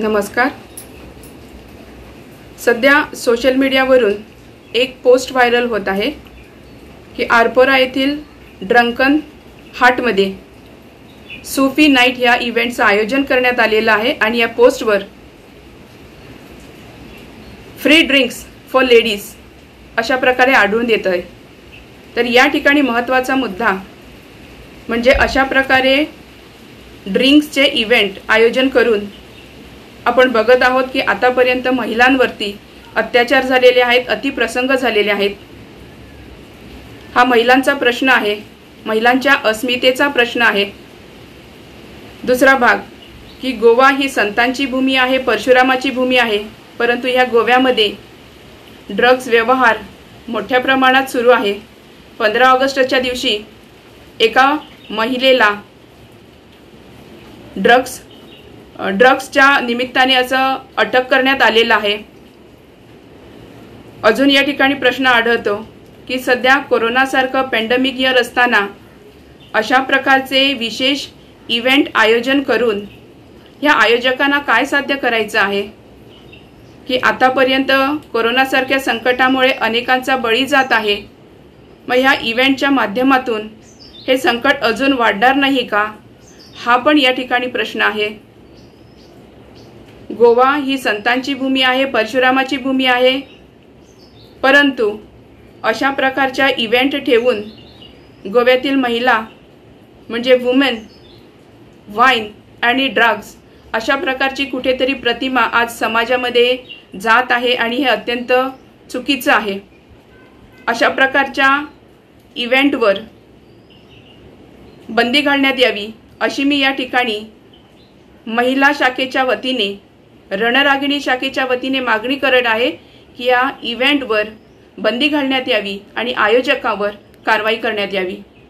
नमस्कार. सध्या सोशल मीडियावरून एक पोस्ट व्हायरल होत आहे. की आरपोरा येथील ड्रंकन हाटमध्ये सुफी नाईट या इव्हेंटचं आयोजन करण्यात आलेलं आहे आणि या पोस्टवर फ्री ड्रिंक्स फॉर लेडीज अशा प्रकारे आढळून येत आहे. तर या ठिकाणी महत्त्वाचा मुद्दा म्हणजे अशा प्रकारे ड्रिंक्सचे इव्हेंट आयोजन करून आपण बघत आहोत की आतापर्यंत महिलांवरती अत्याचार झालेले आहेत अतिप्रसंग झालेले आहेत. हा महिलांचा प्रश्न आहे महिलांच्या अस्मितेचा प्रश्न आहे. दुसरा भाग की गोवा ही संतांची भूमी आहे परशुरामाची भूमी आहे परंतु ह्या गोव्यामध्ये ड्रग्ज व्यवहार मोठ्या प्रमाणात सुरू आहे. पंधरा ऑगस्टच्या दिवशी एका महिलेला ड्रग्ज ड्रग्सच्या निमित्ताने असं अटक करण्यात आलेलं आहे. अजून या ठिकाणी प्रश्न आढळतो की सध्या कोरोनासारखं पॅन्डेमिक इयर असताना अशा प्रकारचे विशेष इव्हेंट आयोजन करून ह्या आयोजकांना काय साध्य करायचं आहे? की आतापर्यंत कोरोनासारख्या संकटामुळे अनेकांचा बळी जात आहे. मग ह्या इव्हेंटच्या माध्यमातून हे संकट अजून वाढणार नाही का? हा पण या ठिकाणी प्रश्न आहे. गोवा ही संतांची भूमी आहे परशुरामाची भूमी आहे. परंतु अशा प्रकारच्या इव्हेंट ठेवून गोव्यातील महिला म्हणजे वुमेन वाईन आणि ड्रग्ज अशा प्रकारची कुठेतरी प्रतिमा आज समाजामध्ये जात आहे आणि हे अत्यंत चुकीचं आहे. अशा प्रकारच्या इव्हेंटवर बंदी घालण्यात यावी अशी मी या ठिकाणी महिला शाखेच्या वतीने रणरागिणी शाखेच्या वतीने मागणी करत आहे की या इव्हेंटवर बंदी घालण्यात यावी आणि आयोजकावर कारवाई करण्यात यावी.